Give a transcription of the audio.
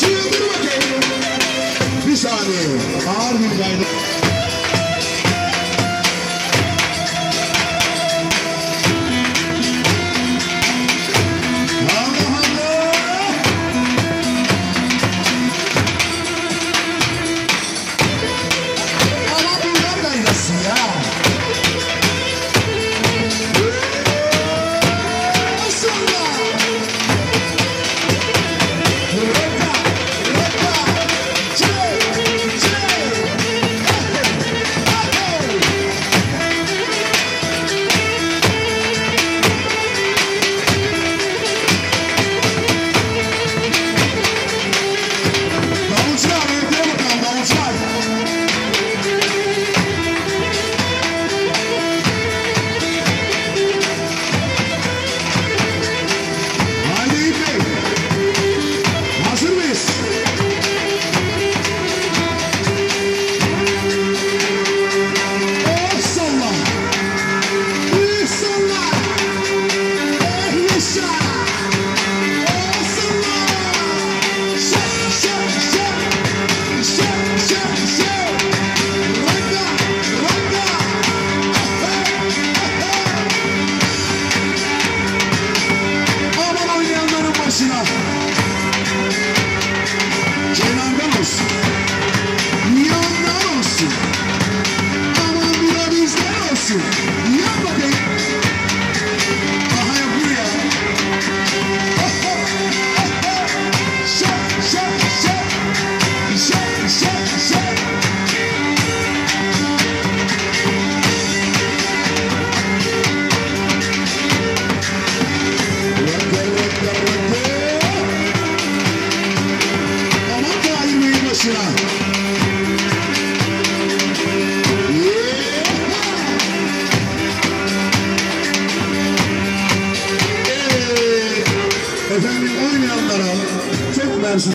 Şimdi dur bakayım. Bir saniye. Ağır bir kaydı. Krishna. Thank you.